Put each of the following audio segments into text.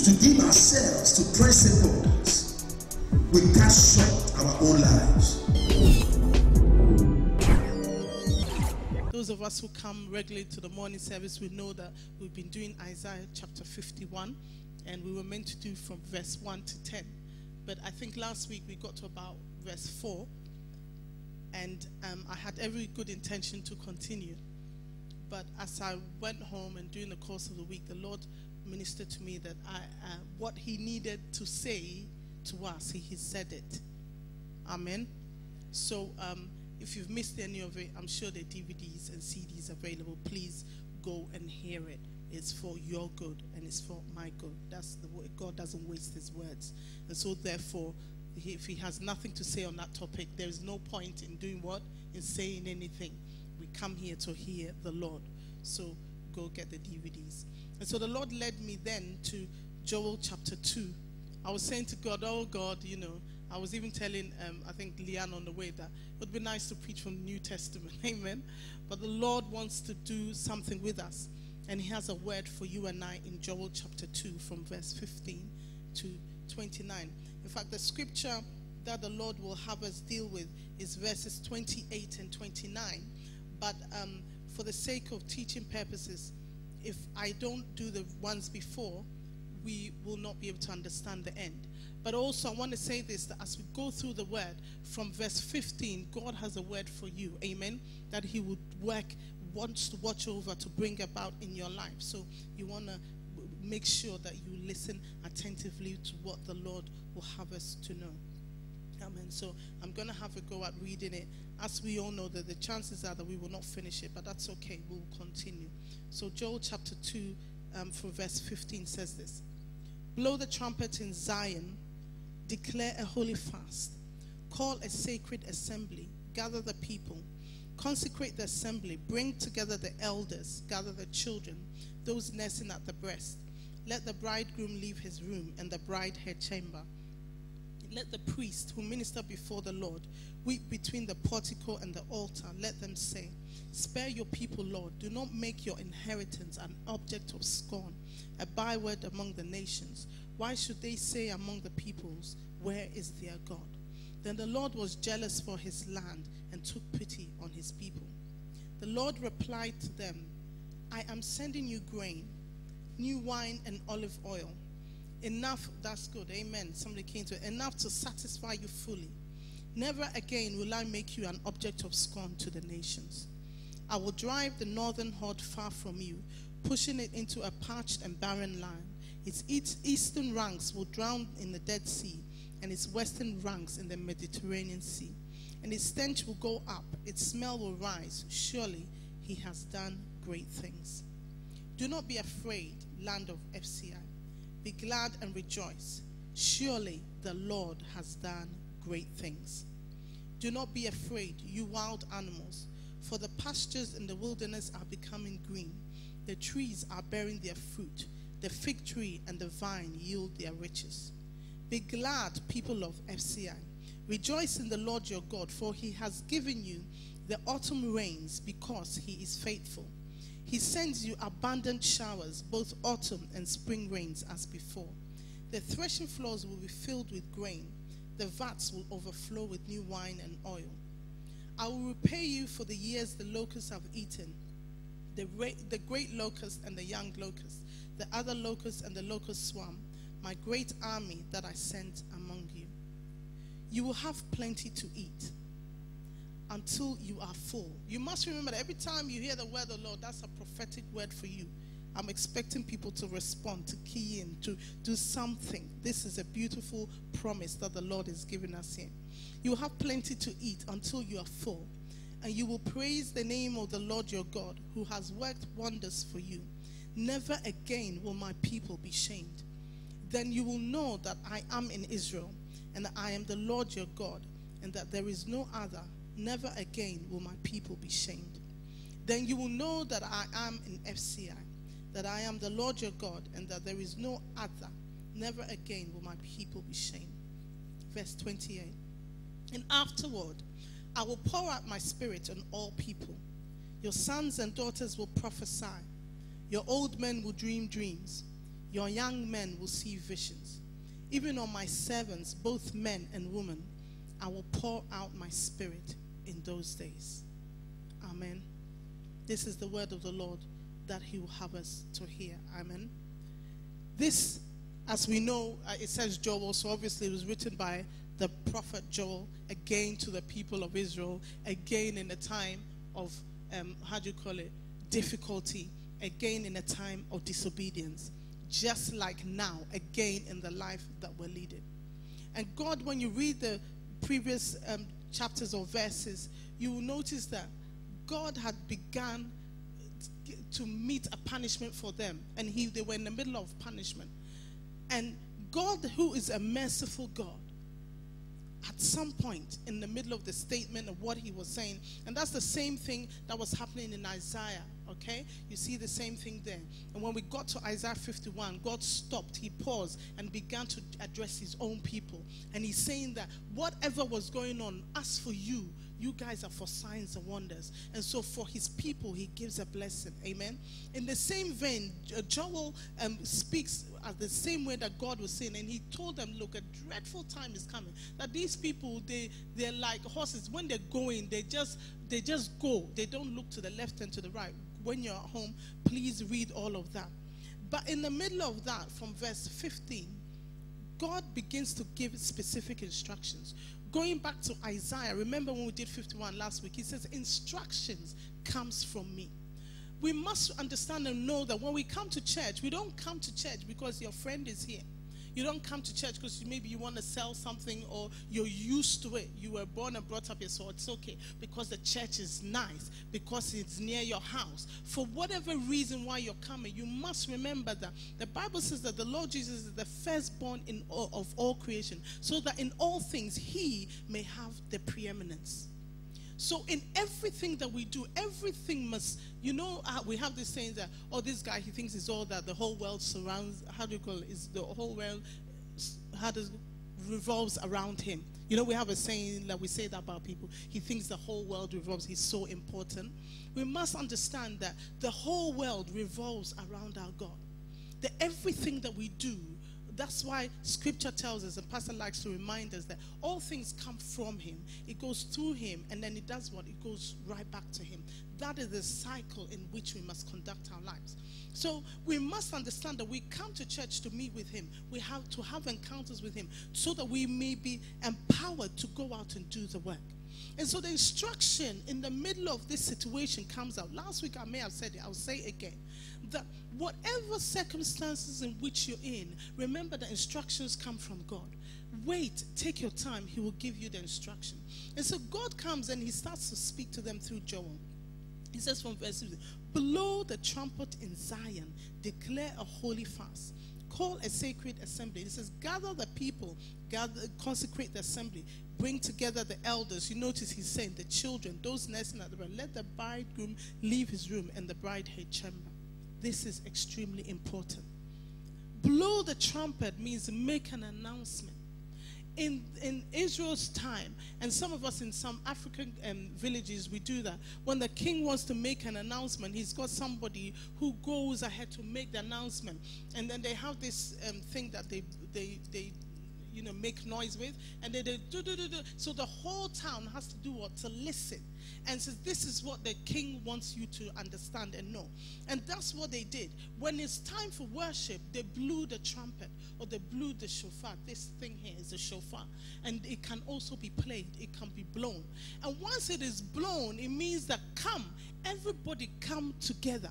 to give ourselves to principles, we cut short our own lives. Those of us who come regularly to the morning service, we know that we've been doing Isaiah chapter 51, and we were meant to do from verse 1 to 10. But I think last week we got to about verse 4, and um, I had every good intention to continue. But as I went home and during the course of the week, the Lord ministered to me that I, uh, what He needed to say to us, He, he said it. Amen. So um, if you've missed any of it, I'm sure the DVDs and CDs available. Please go and hear it. It's for your good and it's for my good. That's the God doesn't waste His words, and so therefore, if He has nothing to say on that topic, there is no point in doing what in saying anything. We come here to hear the Lord. So go get the DVDs. And so the Lord led me then to Joel chapter 2. I was saying to God, Oh God, you know, I was even telling, um, I think, Leanne on the way that it would be nice to preach from the New Testament. Amen. But the Lord wants to do something with us. And He has a word for you and I in Joel chapter 2 from verse 15 to 29. In fact, the scripture that the Lord will have us deal with is verses 28 and 29. But um, for the sake of teaching purposes, if I don't do the ones before, we will not be able to understand the end. But also, I want to say this that as we go through the word from verse 15, God has a word for you. Amen. That He would work, wants to watch over to bring about in your life. So you want to make sure that you listen attentively to what the Lord will have us to know. Amen. So I'm going to have a go at reading it. As we all know, that the chances are that we will not finish it, but that's okay. We'll continue. So Joel chapter 2, um, from verse 15 says this Blow the trumpet in Zion, declare a holy fast, call a sacred assembly, gather the people, consecrate the assembly, bring together the elders, gather the children, those nursing at the breast. Let the bridegroom leave his room and the bride her chamber. Let the priest who minister before the Lord weep between the portico and the altar. Let them say, Spare your people, Lord. Do not make your inheritance an object of scorn, a byword among the nations. Why should they say among the peoples, Where is their God? Then the Lord was jealous for his land and took pity on his people. The Lord replied to them, I am sending you grain, new wine, and olive oil enough that's good. Amen. Somebody came to it. Enough to satisfy you fully. Never again will i make you an object of scorn to the nations. I will drive the northern horde far from you pushing it into a parched and barren land. Its eastern ranks will drown in the dead sea and its western ranks in the mediterranean sea. And its stench will go up. Its smell will rise. Surely he has done great things. Do not be afraid land of fci be glad and rejoice. Surely the Lord has done great things. Do not be afraid, you wild animals, for the pastures in the wilderness are becoming green. The trees are bearing their fruit. The fig tree and the vine yield their riches. Be glad, people of FCI. Rejoice in the Lord your God, for he has given you the autumn rains because he is faithful. He sends you abundant showers, both autumn and spring rains as before. The threshing floors will be filled with grain. The vats will overflow with new wine and oil. I will repay you for the years the locusts have eaten, the, the great locust and the young locust, the other locust and the locust swarm, my great army that I sent among you. You will have plenty to eat until you are full. You must remember that every time you hear the word of the Lord, that's a prophetic word for you. I'm expecting people to respond, to key in, to do something. This is a beautiful promise that the Lord is giving us here. You have plenty to eat until you are full, and you will praise the name of the Lord your God, who has worked wonders for you. Never again will my people be shamed. Then you will know that I am in Israel, and that I am the Lord your God, and that there is no other Never again will my people be shamed. Then you will know that I am in FCI, that I am the Lord your God, and that there is no other. Never again will my people be shamed. Verse 28. And afterward, I will pour out my spirit on all people. Your sons and daughters will prophesy. Your old men will dream dreams. Your young men will see visions. Even on my servants, both men and women, I will pour out my spirit in those days. Amen. This is the word of the Lord that he will have us to hear. Amen. This, as we know, uh, it says Joel, so obviously it was written by the prophet Joel again to the people of Israel, again in a time of, um, how do you call it, difficulty, again in a time of disobedience, just like now, again in the life that we're leading. And God, when you read the previous um, chapters or verses, you will notice that God had begun to meet a punishment for them, and he, they were in the middle of punishment. And God, who is a merciful God, at some point in the middle of the statement of what he was saying, and that's the same thing that was happening in Isaiah. Okay, you see the same thing there. And when we got to Isaiah 51, God stopped, He paused, and began to address His own people. And He's saying that whatever was going on, as for you, you guys are for signs and wonders. And so for his people, he gives a blessing. Amen. In the same vein, Joel um, speaks at the same way that God was saying, and he told them, Look, a dreadful time is coming. That these people, they, they're like horses. When they're going, they just they just go. They don't look to the left and to the right. When you're at home, please read all of that. But in the middle of that, from verse 15, God begins to give specific instructions. Going back to Isaiah, remember when we did 51 last week, he says, Instructions comes from me. We must understand and know that when we come to church, we don't come to church because your friend is here. You don't come to church because maybe you want to sell something or you're used to it. You were born and brought up here, so it's okay. Because the church is nice, because it's near your house. For whatever reason why you're coming, you must remember that the Bible says that the Lord Jesus is the firstborn in all, of all creation, so that in all things he may have the preeminence. So in everything that we do, everything must, you know, uh, we have this saying that, oh, this guy, he thinks it's all that the whole world surrounds, how do you call it? Is the whole world, how does, revolves around him. You know, we have a saying that we say that about people. He thinks the whole world revolves. He's so important. We must understand that the whole world revolves around our God. That everything that we do that's why scripture tells us, and Pastor likes to remind us that all things come from him. It goes through him, and then it does what? It goes right back to him. That is the cycle in which we must conduct our lives. So we must understand that we come to church to meet with him. We have to have encounters with him so that we may be empowered to go out and do the work. And so the instruction in the middle of this situation comes out. Last week I may have said it, I'll say it again. That whatever circumstances in which you're in, remember the instructions come from God. Wait, take your time, He will give you the instruction. And so God comes and He starts to speak to them through Joel. He says from verse 15, Blow the trumpet in Zion, declare a holy fast call a sacred assembly. He says, gather the people, gather, consecrate the assembly, bring together the elders. You notice he's saying the children, those nursing at the bride, let the bridegroom leave his room and the bride her chamber. This is extremely important. Blow the trumpet means make an announcement. In, in Israel's time, and some of us in some African um, villages, we do that. When the king wants to make an announcement, he's got somebody who goes ahead to make the announcement. And then they have this um, thing that they, they, they you know, make noise with. And they, do, do, do, do. So the whole town has to do what? To listen. And says, this is what the king wants you to understand and know. And that's what they did. When it's time for worship, they blew the trumpet or they blew the shofar. This thing here is a shofar. And it can also be played, it can be blown. And once it is blown, it means that come, everybody come together.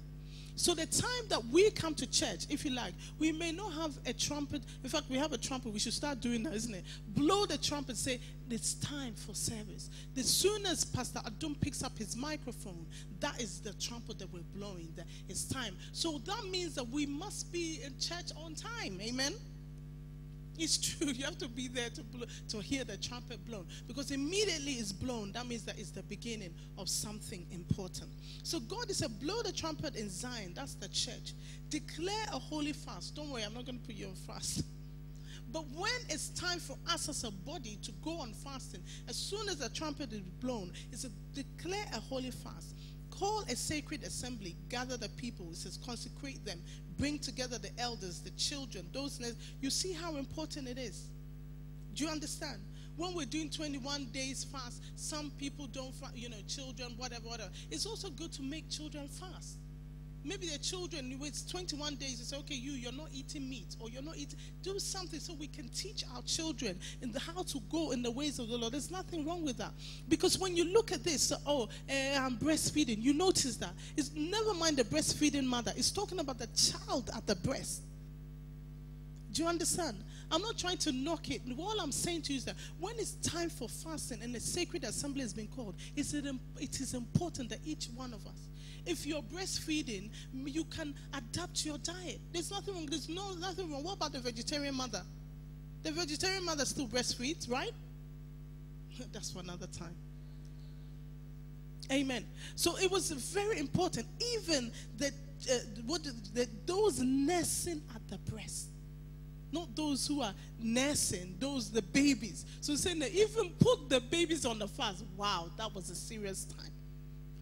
So the time that we come to church, if you like, we may not have a trumpet. In fact, we have a trumpet. We should start doing that, isn't it? Blow the trumpet, say, it's time for service. The soon as Pastor Adum picks up his microphone, that is the trumpet that we're blowing. That it's time. So that means that we must be in church on time. Amen. It's true. You have to be there to, blow, to hear the trumpet blown. Because immediately it's blown, that means that it's the beginning of something important. So God is a blow the trumpet in Zion. That's the church. Declare a holy fast. Don't worry, I'm not going to put you on fast. But when it's time for us as a body to go on fasting, as soon as the trumpet is blown, it's a declare a holy fast. Call a sacred assembly, gather the people. It says, consecrate them, bring together the elders, the children, those. You see how important it is. Do you understand? When we're doing 21 days fast, some people don't, you know, children, whatever, whatever. It's also good to make children fast. Maybe the children, it's 21 days, say, okay, you, you're not eating meat or you're not eating. Do something so we can teach our children in the, how to go in the ways of the Lord. There's nothing wrong with that. Because when you look at this, oh, eh, I'm breastfeeding, you notice that. It's never mind the breastfeeding mother, it's talking about the child at the breast. Do you understand? I'm not trying to knock it. All I'm saying to you is that when it's time for fasting and a sacred assembly has been called, it is important that each one of us if you're breastfeeding, you can adapt your diet. There's nothing wrong. There's no nothing wrong. What about the vegetarian mother? The vegetarian mother still breastfeeds, right? That's for another time. Amen. So it was very important. Even that uh, what the, those nursing at the breast, not those who are nursing, those the babies. So saying that even put the babies on the fast. Wow, that was a serious time.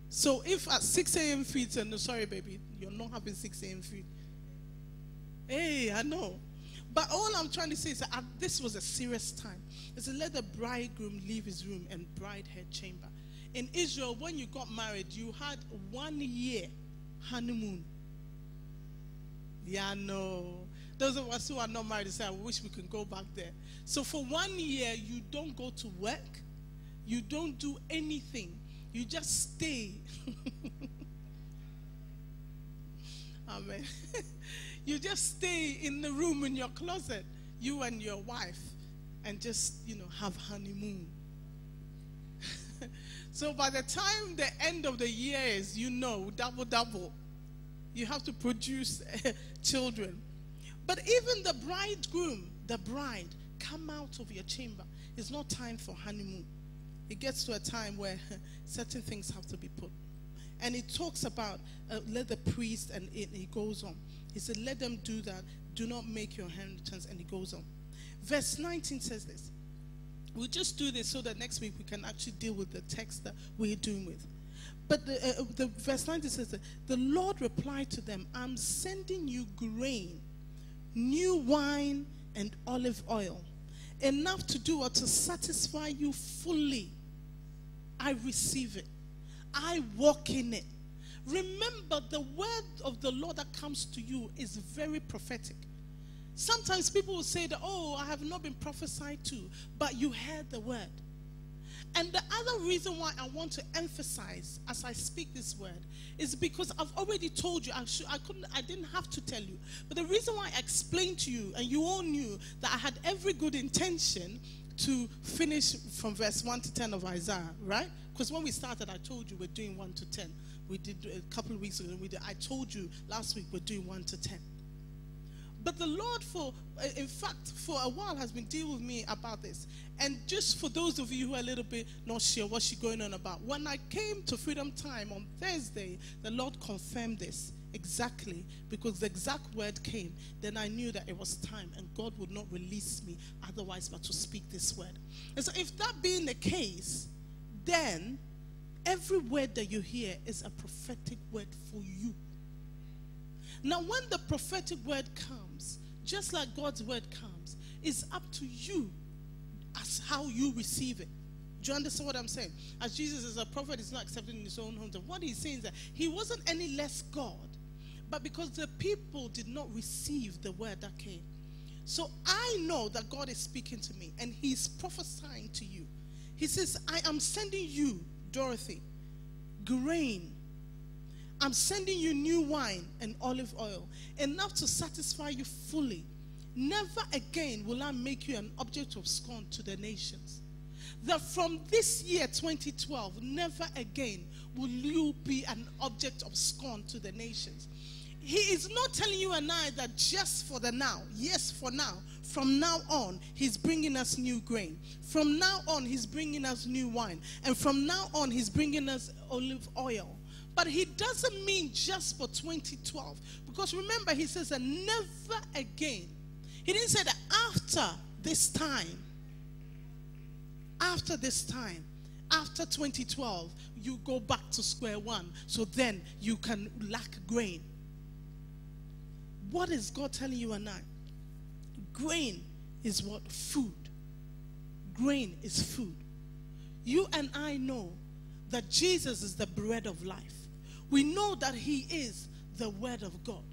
So if at 6 a.m. feeds, and no, sorry, baby, you're not having 6 a.m. feed. Hey, I know. But all I'm trying to say is that this was a serious time. It's to let the bridegroom leave his room and bride her chamber. In Israel, when you got married, you had one year honeymoon. Yeah, no. Those of us who are not married say, I wish we could go back there. So for one year, you don't go to work, you don't do anything. You just stay. Amen. you just stay in the room in your closet, you and your wife, and just, you know, have honeymoon. so by the time the end of the year is, you know, double, double. You have to produce children. But even the bridegroom, the bride, come out of your chamber. It's not time for honeymoon it gets to a time where certain things have to be put. And it talks about uh, let the priest, and it, it goes on. He said, let them do that. Do not make your inheritance. And it goes on. Verse 19 says this. We'll just do this so that next week we can actually deal with the text that we're doing with. But the, uh, the verse 19 says that the Lord replied to them, I'm sending you grain, new wine, and olive oil, enough to do or to satisfy you fully I receive it. I walk in it. Remember, the word of the Lord that comes to you is very prophetic. Sometimes people will say that, oh, I have not been prophesied to, but you heard the word. And the other reason why I want to emphasize as I speak this word is because I've already told you. I, should, I couldn't. I didn't have to tell you. But the reason why I explained to you, and you all knew that I had every good intention to finish from verse 1 to 10 of Isaiah, right? Because when we started, I told you we're doing 1 to 10. We did a couple of weeks ago. We did, I told you last week we're doing 1 to 10. But the Lord, for in fact, for a while has been dealing with me about this. And just for those of you who are a little bit not sure what she's going on about, when I came to Freedom Time on Thursday, the Lord confirmed this exactly because the exact word came, then I knew that it was time and God would not release me otherwise but to speak this word. And so, if that being the case, then every word that you hear is a prophetic word for you. Now, when the prophetic word comes, just like God's word comes, it's up to you as how you receive it. Do you understand what I'm saying? As Jesus is a prophet, he's not accepted in his own home. What he's saying is that he wasn't any less God but because the people did not receive the word that came. So I know that God is speaking to me and He's prophesying to you. He says, I am sending you, Dorothy, grain. I'm sending you new wine and olive oil, enough to satisfy you fully. Never again will I make you an object of scorn to the nations. That from this year, 2012, never again will you be an object of scorn to the nations. He is not telling you and I that just for the now, yes, for now. From now on, He's bringing us new grain. From now on, He's bringing us new wine. And from now on, He's bringing us olive oil. But He doesn't mean just for 2012. Because remember, He says that never again. He didn't say that after this time, after this time, after 2012, you go back to square one. So then you can lack grain. What is God telling you and I? Grain is what? Food. Grain is food. You and I know that Jesus is the bread of life. We know that he is the word of God.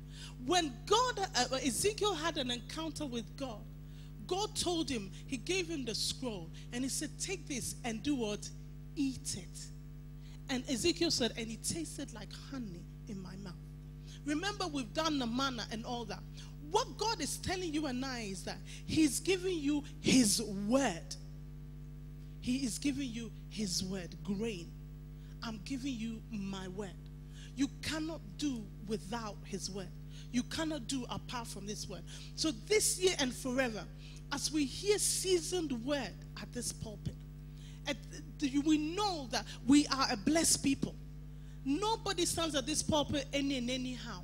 When God, uh, Ezekiel had an encounter with God, God told him, he gave him the scroll, and he said, Take this and do what? Eat it. And Ezekiel said, And it tasted like honey in my mouth. Remember, we've done the manna and all that. What God is telling you and I is that He's giving you His word. He is giving you His word, grain. I'm giving you my word. You cannot do without His word. You cannot do apart from this word. So, this year and forever, as we hear seasoned word at this pulpit, we know that we are a blessed people. Nobody stands at this pulpit any and anyhow.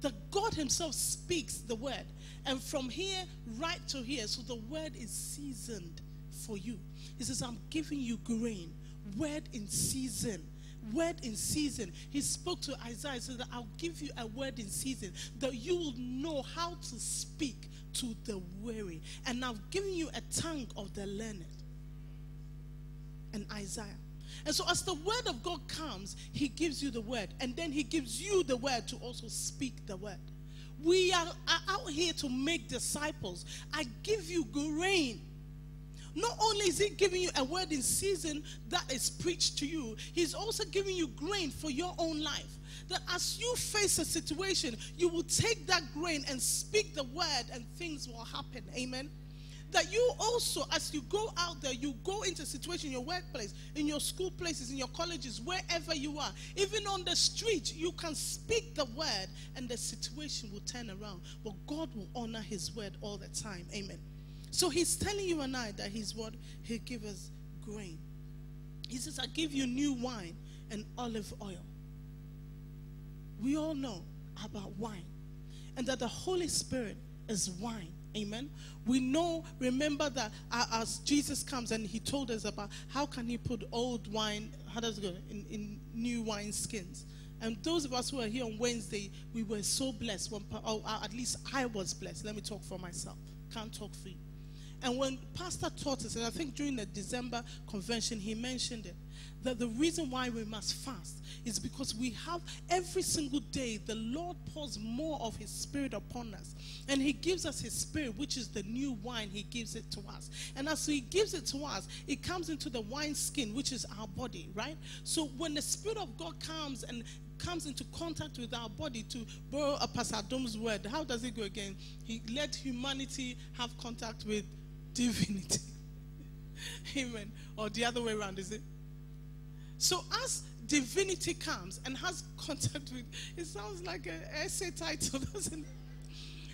The God Himself speaks the word. And from here right to here, so the word is seasoned for you. He says, I'm giving you grain, word in season. Word in season. He spoke to Isaiah, he said, I'll give you a word in season that you will know how to speak to the weary. And I've given you a tongue of the learned. And Isaiah. And so, as the word of God comes, He gives you the word, and then He gives you the word to also speak the word. We are, are out here to make disciples. I give you grain. Not only is He giving you a word in season that is preached to you, He's also giving you grain for your own life that as you face a situation, you will take that grain and speak the word and things will happen. Amen. That you also, as you go out there, you go into situation in your workplace, in your school places, in your colleges, wherever you are, even on the street, you can speak the word and the situation will turn around. But God will honor his word all the time. Amen. So he's telling you and I that his word, he'll give us grain. He says, I give you new wine and olive oil we all know about wine and that the Holy Spirit is wine. Amen. We know, remember that as Jesus comes and he told us about how can he put old wine, how does it go, in, in new wine skins. And those of us who are here on Wednesday, we were so blessed. When, or oh, at least I was blessed. Let me talk for myself. Can't talk for you. And when Pastor taught us, and I think during the December convention, he mentioned it, that the reason why we must fast is because we have every single day the Lord pours more of His Spirit upon us. And He gives us His Spirit, which is the new wine, He gives it to us. And as He gives it to us, it comes into the wine skin, which is our body, right? So when the Spirit of God comes and comes into contact with our body to borrow a Pastor Dom's word, how does it go again? He let humanity have contact with divinity. Amen. Or the other way around, is it? So as divinity comes and has contact with, it sounds like an essay title, doesn't it?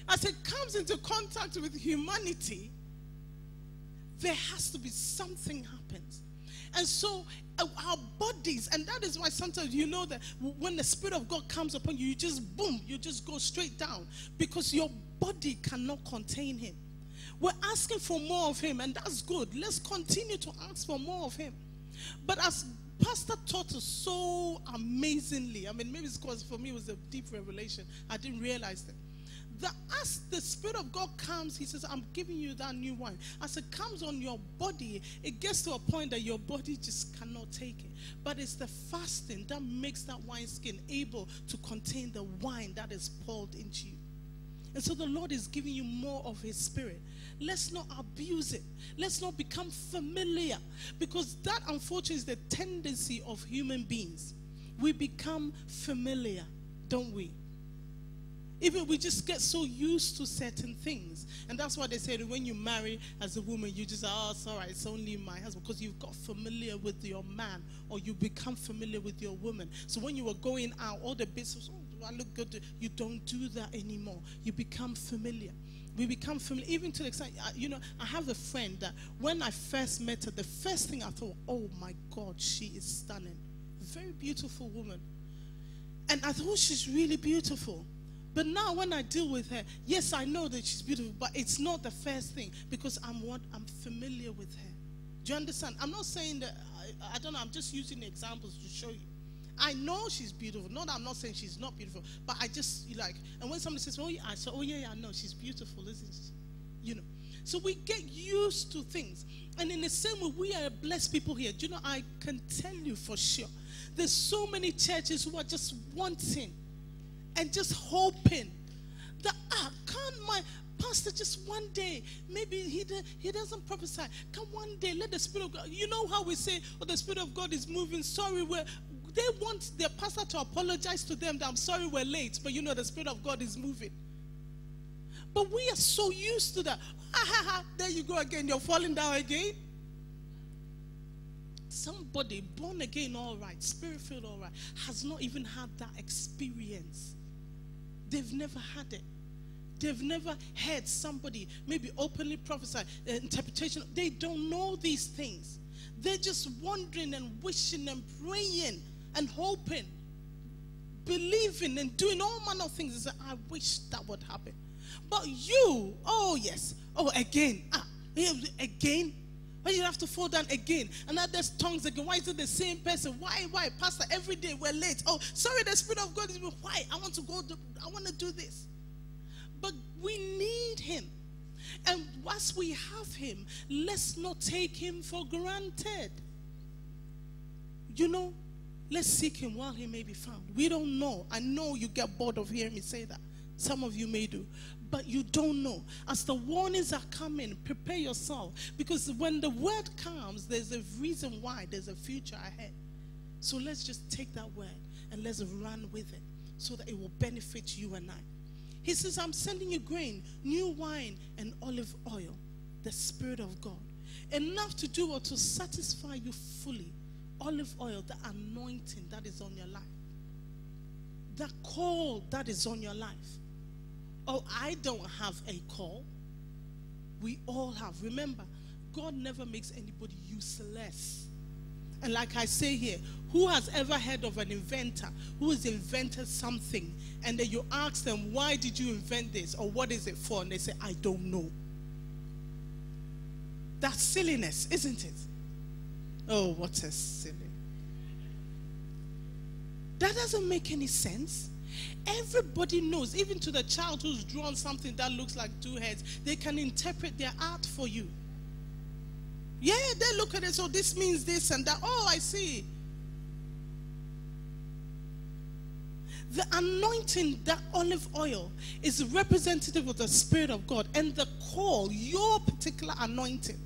As it comes into contact with humanity, there has to be something happens. And so uh, our bodies, and that is why sometimes you know that when the Spirit of God comes upon you, you just boom, you just go straight down because your body cannot contain Him. We're asking for more of Him, and that's good. Let's continue to ask for more of Him. But as pastor taught us so amazingly. I mean, maybe it's because for me it was a deep revelation. I didn't realize. That as the Spirit of God comes, He says, I'm giving you that new wine. As it comes on your body, it gets to a point that your body just cannot take it. But it's the fasting that makes that wine skin able to contain the wine that is poured into you. And so the Lord is giving you more of His Spirit. Let's not abuse it. Let's not become familiar. Because that, unfortunately, is the tendency of human beings. We become familiar, don't we? Even we just get so used to certain things. And that's why they say that when you marry as a woman, you just, oh, all right, it's only my husband. Because you've got familiar with your man or you become familiar with your woman. So when you were going out, all the bits, oh, I look good? You don't do that anymore. You become familiar we become familiar, even to the extent, you know, I have a friend that when I first met her, the first thing I thought, oh my God, she is stunning. Very beautiful woman. And I thought oh, she's really beautiful. But now when I deal with her, yes, I know that she's beautiful, but it's not the first thing because I'm what I'm familiar with her. Do you understand? I'm not saying that, I, I don't know, I'm just using examples to show you. I know she's beautiful. Not that I'm not saying she's not beautiful, but I just like, and when somebody says, oh, yeah, I say, oh, yeah, yeah, know she's beautiful, isn't she? You know. So we get used to things. And in the same way, we are blessed people here. Do you know, I can tell you for sure, there's so many churches who are just wanting and just hoping that, ah, can't my pastor just one day, maybe he, he doesn't prophesy. Come one day, let the Spirit of God, you know how we say, oh, the Spirit of God is moving. Sorry, we're, they want their pastor to apologize to them that I'm sorry we're late, but you know the Spirit of God is moving. But we are so used to that. Ha ha ha, there you go again, you're falling down again. Somebody born again, all right, spirit filled, all right, has not even had that experience. They've never had it. They've never heard somebody maybe openly prophesy, uh, interpretation. They don't know these things. They're just wondering and wishing and praying and hoping, believing and doing all manner of things. I wish that would happen. But you, oh yes, oh again, ah, again. Why you have to fall down again? And now there's tongues again. Why is it the same person? Why, why? Pastor, every day we're late. Oh, sorry, the Spirit of God is why? I want to go, I want to do this. But we need him. And once we have him, let's not take him for granted. You know, let's seek him while he may be found. We don't know. I know you get bored of hearing me say that. Some of you may do but you don't know. As the warnings are coming, prepare yourself. Because when the word comes, there's a reason why, there's a future ahead. So let's just take that word and let's run with it so that it will benefit you and I. He says, I'm sending you grain, new wine, and olive oil, the Spirit of God. Enough to do or to satisfy you fully. Olive oil, the anointing that is on your life, the call that is on your life Oh, I don't have a call. We all have. Remember, God never makes anybody useless. And like I say here, who has ever heard of an inventor who has invented something and then you ask them, why did you invent this or what is it for? And they say, I don't know. That's silliness, isn't it? Oh, what a silly. That doesn't make any sense. Everybody knows, even to the child who's drawn something that looks like two heads, they can interpret their art for you. Yeah, they look at it, so this means this and that. Oh, I see. The anointing, that olive oil, is representative of the Spirit of God, and the call, your particular anointing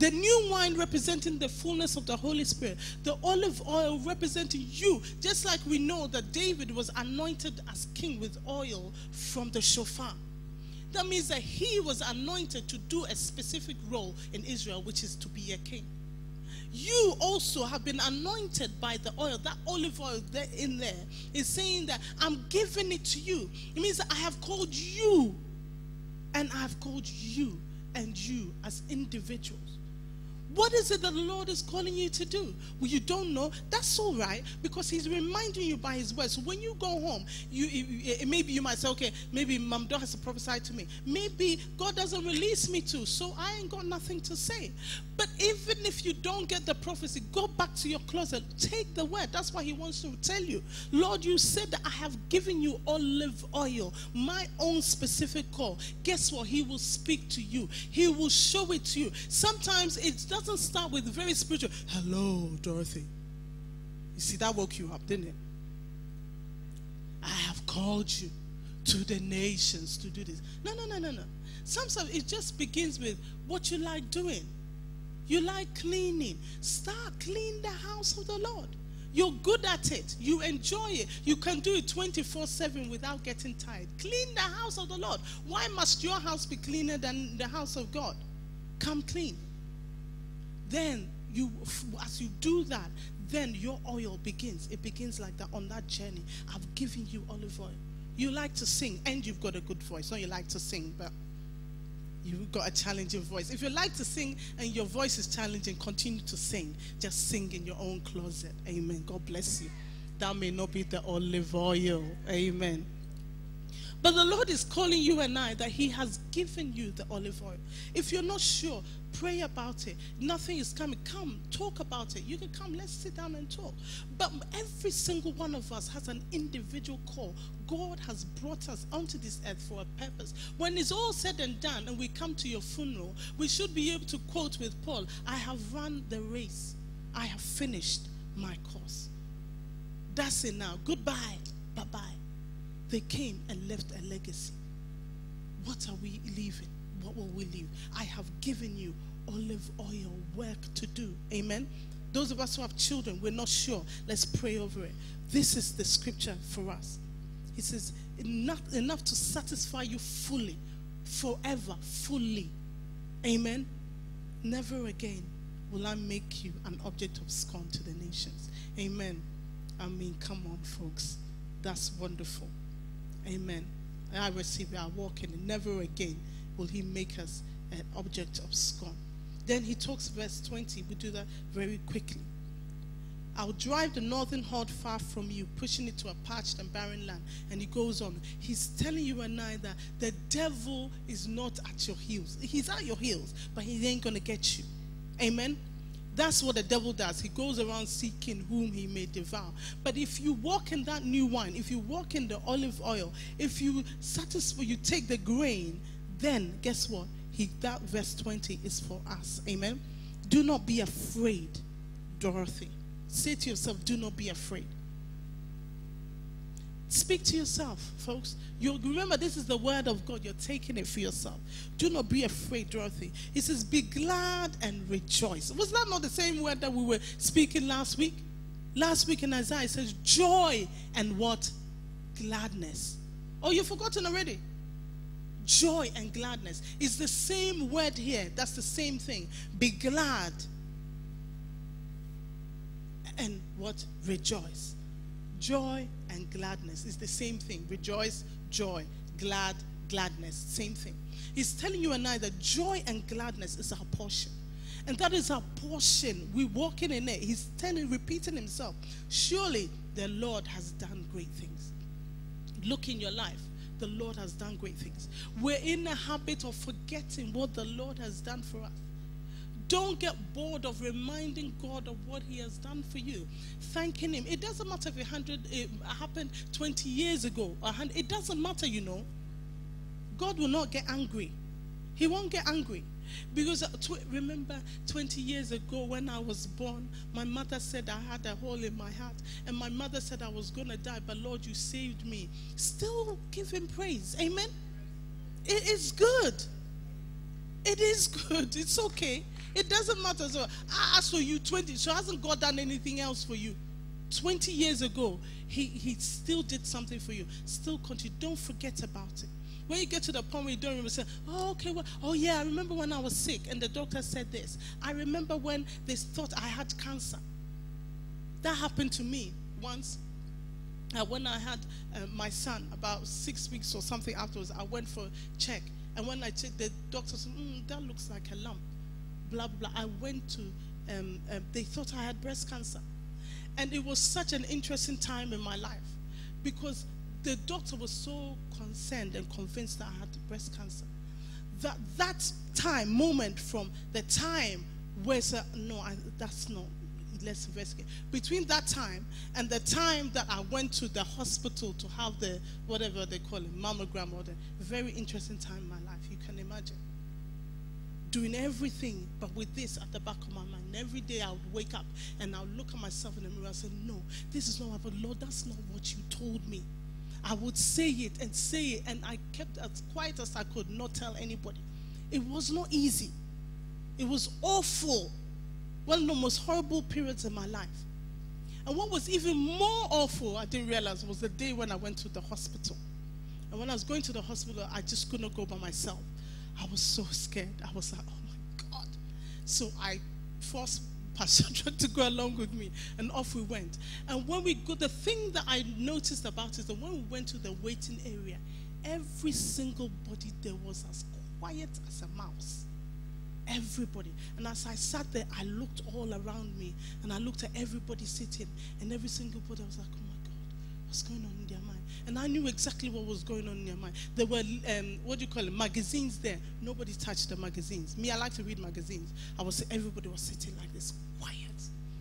the new wine representing the fullness of the Holy Spirit. The olive oil representing you. Just like we know that David was anointed as king with oil from the shofar. That means that he was anointed to do a specific role in Israel, which is to be a king. You also have been anointed by the oil. That olive oil there in there is saying that I'm giving it to you. It means that I have called you and I have called you and you as individuals. What is it that the Lord is calling you to do? Well, you don't know. That's all right because He's reminding you by His word. So when you go home, you it, maybe you might say, okay, maybe Mama Dor has to prophesy to me. Maybe God doesn't release me to, so I ain't got nothing to say. But even if you don't get the prophecy, go back to your closet. Take the word. That's why He wants to tell you. Lord, you said that I have given you olive oil, my own specific call. Guess what? He will speak to you. He will show it to you. Sometimes it doesn't doesn't start with very spiritual. Hello, Dorothy. You see, that woke you up, didn't it? I have called you to the nations to do this. No, no, no, no, no. Sometimes it just begins with what you like doing. You like cleaning. Start clean the house of the Lord. You're good at it. You enjoy it. You can do it 24 7 without getting tired. Clean the house of the Lord. Why must your house be cleaner than the house of God? Come clean then you as you do that then your oil begins it begins like that on that journey i've given you olive oil you like to sing and you've got a good voice no you like to sing but you've got a challenging voice. If you like to sing and your voice is challenging continue to sing. Just sing in your own closet. Amen. God bless you. That may not be the olive oil. Amen. But the Lord is calling you and I that He has given you the olive oil. If you're not sure, Pray about it. Nothing is coming. Come, talk about it. You can come, let's sit down and talk. But every single one of us has an individual call. God has brought us onto this earth for a purpose. When it's all said and done and we come to your funeral, we should be able to quote with Paul I have run the race, I have finished my course. That's it now. Goodbye. Bye bye. They came and left a legacy. What are we leaving? What will we leave? I have given you olive oil work to do. Amen. Those of us who have children, we're not sure. Let's pray over it. This is the scripture for us. He says, enough, enough to satisfy you fully, forever, fully. Amen. Never again will I make you an object of scorn to the nations. Amen. I mean, come on, folks. That's wonderful. Amen. I receive it. I walk in it. Never again will he make us an object of scorn. Then he talks, verse 20. We do that very quickly. I'll drive the northern horde far from you, pushing it to a parched and barren land. And he goes on. He's telling you and I that the devil is not at your heels. He's at your heels, but he ain't going to get you. Amen. That's what the devil does. He goes around seeking whom he may devour. But if you walk in that new wine, if you walk in the olive oil, if you satisfy, you take the grain, then guess what? He, that verse 20 is for us. Amen. Do not be afraid, Dorothy. Say to yourself, do not be afraid. Speak to yourself, folks. You remember this is the word of God. You're taking it for yourself. Do not be afraid, Dorothy. He says, "Be glad and rejoice." Was that not the same word that we were speaking last week? Last week in Isaiah it says, "Joy and what? Gladness." Oh, you've forgotten already. Joy and gladness is the same word here. That's the same thing. Be glad and what? Rejoice. Joy and gladness is the same thing. Rejoice, joy, glad, gladness, same thing. He's telling you and I that joy and gladness is our portion. And that is our portion. We're walking in it. He's telling, repeating himself. Surely the Lord has done great things. Look in your life. The Lord has done great things. We're in the habit of forgetting what the Lord has done for us. Don't get bored of reminding God of what He has done for you, thanking Him. It doesn't matter if it, 100, it eh, happened 20 years ago. It doesn't matter, you know. God will not get angry. He won't get angry. Because uh, remember 20 years ago when I was born, my mother said I had a hole in my heart. And my mother said I was going to die, but Lord, you saved me. Still give him praise. Amen? It is good. It is good. It's okay. It doesn't matter. So I asked for you 20. So hasn't God done anything else for you? 20 years ago, he, he still did something for you. Still continue. Don't forget about it. When you get to the point where you don't remember, say, oh, okay, well, oh, yeah, I remember when I was sick and the doctor said this. I remember when they thought I had cancer. That happened to me once. Uh, when I had uh, my son, about six weeks or something afterwards, I went for a check. And when I checked, the doctor said, mm, that looks like a lump blah, blah. I went to, um, um, they thought I had breast cancer. And it was such an interesting time in my life because the doctor was so concerned and convinced that I had breast cancer. That that time, moment from the time where, so, no, I, that's not, let's investigate. Between that time and the time that I went to the hospital to have the, whatever they call it, mammogram or the very interesting time in my life, you can imagine doing everything, but with this at the back of my mind. Every day I would wake up and I would look at myself in the mirror and say, No, this is not but Lord, that's not what you told me. I would say it and say it, and I kept as quiet as I could, not tell anybody. It was not easy. It was awful. One of the most horrible periods in my life. And what was even more awful, I didn't realize, was the day when I went to the hospital. And when I was going to the hospital, I just could not go by myself. I was so scared. I was like, oh my God. So I forced Pastor to go along with me, and off we went. And when we go, the thing that I noticed about is that when we went to the waiting area, every single body there was as quiet as a mouse. Everybody. And as I sat there, I looked all around me and I looked at everybody sitting, and every single body was like, oh my God, What's going on in their mind? And I knew exactly what was going on in their mind. There were, um, what do you call it, magazines there. Nobody touched the magazines. Me, I like to read magazines. I was, everybody was sitting like this.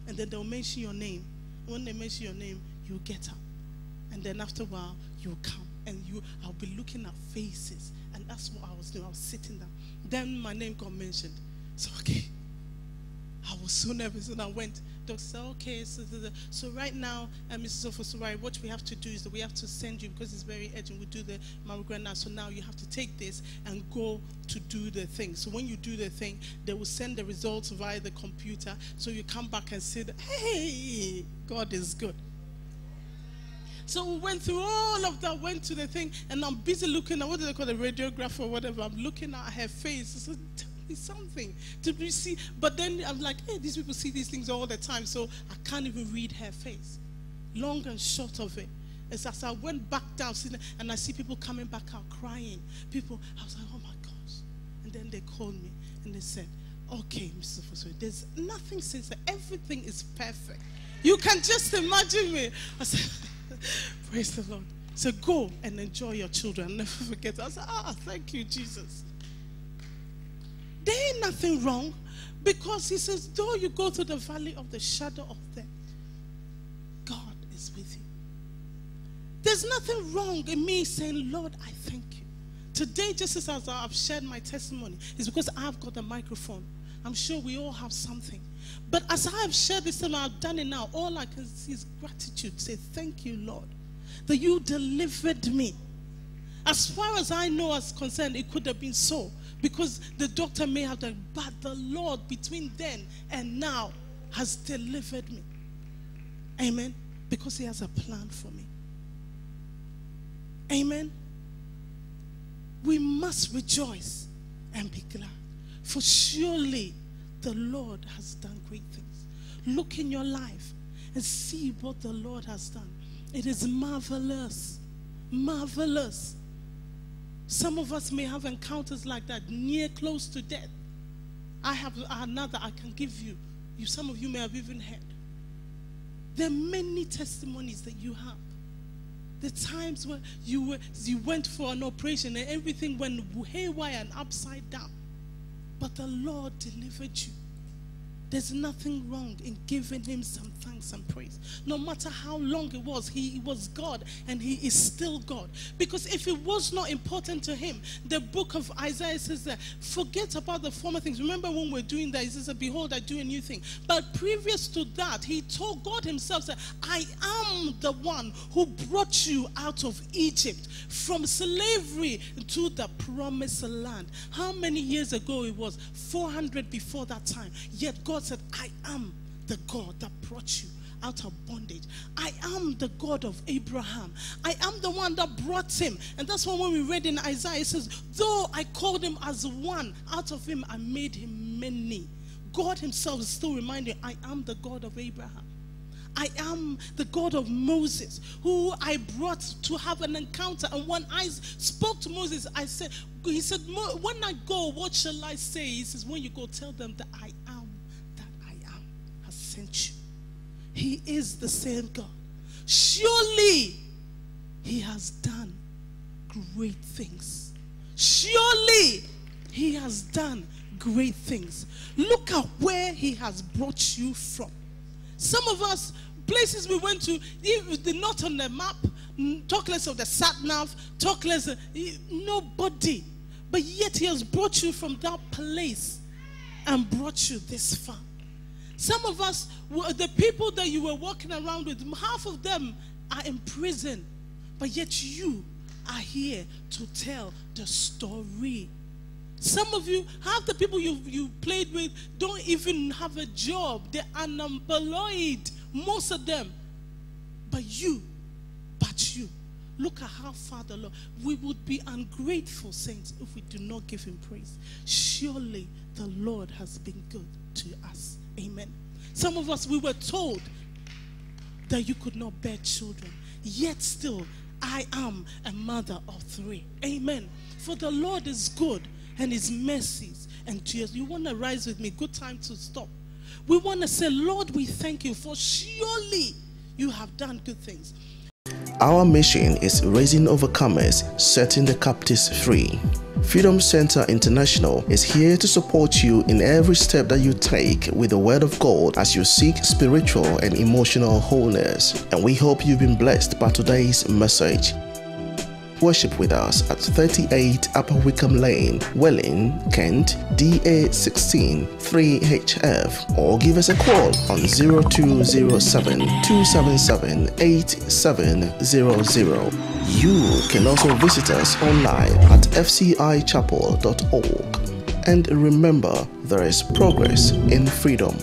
And then they'll mention your name. When they mention your name, you get up. And then after a while, you come. And you, I'll be looking at faces. And that's what I was doing. I was sitting down. Then my name got mentioned. So, okay. I was so nervous and I went. Said, okay, so, so right now, um, Mrs. Ofosuware, what we have to do is that we have to send you, because it's very urgent, we do the mammogram now, so now you have to take this and go to do the thing. So when you do the thing, they will send the results via the computer, so you come back and say, hey, God is good. So we went through all of that, went to the thing, and I'm busy looking at what do they call the radiograph or whatever. I'm looking at her face. Me something to be see. But then I'm like, hey, these people see these things all the time, so I can't even read her face. Long and short of it. as I went back down and I see people coming back out crying. People, I was like, oh my gosh. And then they called me and they said, okay, Mr. Fosway, there's nothing since everything is perfect. You can just imagine me. I said, praise the Lord. So go and enjoy your children. Never forget. I said, ah, thank you, Jesus. There ain't nothing wrong because he says, though you go through the valley of the shadow of death, God is with you. There's nothing wrong in me saying, Lord, I thank you. Today, just as I've shared my testimony, is because I've got a microphone. I'm sure we all have something. But as I have shared this and I've done it now, all I can see is gratitude. Say, thank you, Lord, that you delivered me. As far as I know as concerned, it could have been so. Because the doctor may have done, but the Lord between then and now has delivered me. Amen. Because he has a plan for me. Amen. We must rejoice and be glad. For surely the Lord has done great things. Look in your life and see what the Lord has done. It is marvelous. Marvelous. Some of us may have encounters like that, near close to death. I have another I can give you. you. Some of you may have even heard. There are many testimonies that you have. The times where you were, you went for an operation and everything went haywire and upside down, but the Lord delivered you. There's nothing wrong in giving him some thanks and praise. No matter how long it was, he was God and he is still God. Because if it was not important to him, the book of Isaiah says that forget about the former things. Remember when we're doing that, he says, Behold, I do a new thing. But previous to that, he told God himself, that I am the one who brought you out of Egypt from slavery to the promised land. How many years ago it was? 400 before that time. Yet God God said, I am the God that brought you out of bondage. I am the God of Abraham. I am the one that brought him. And that's why when we read in Isaiah, it says, Though I called him as one, out of him I made him many. God himself is still reminding, I am the God of Abraham. I am the God of Moses, who I brought to have an encounter. And when I spoke to Moses, I said, He said, When I go, what shall I say? He says, When you go, tell them that I sent He is the same God. Surely he has done great things. Surely he has done great things. Look at where he has brought you from. Some of us, places we went to, they're not on the map, talk less of the sat nav, talk less, uh, of, nobody. But yet he has brought you from that place and brought you this far. Some of us, the people that you were walking around with, half of them are in prison, but yet you are here to tell the story. Some of you, half the people you, you played with don't even have a job. They're unemployed, most of them. But you, but you, look at how far the Lord, we would be ungrateful saints if we do not give him praise. Surely the Lord has been good to us. Amen. Some of us, we were told that you could not bear children, yet still, I am a mother of three. Amen. For the Lord is good and his mercies and tears. You want to rise with me? Good time to stop. We want to say, Lord, we thank you for surely you have done good things. Our mission is raising overcomers, setting the captives free. Freedom Center International is here to support you in every step that you take with the Word of God as you seek spiritual and emotional wholeness. And we hope you've been blessed by today's message worship with us at 38 Upper Wickham Lane, Welling, Kent, DA16 3HF or give us a call on 0207 277 8700. You can also visit us online at fcichapel.org. And remember, there is progress in freedom.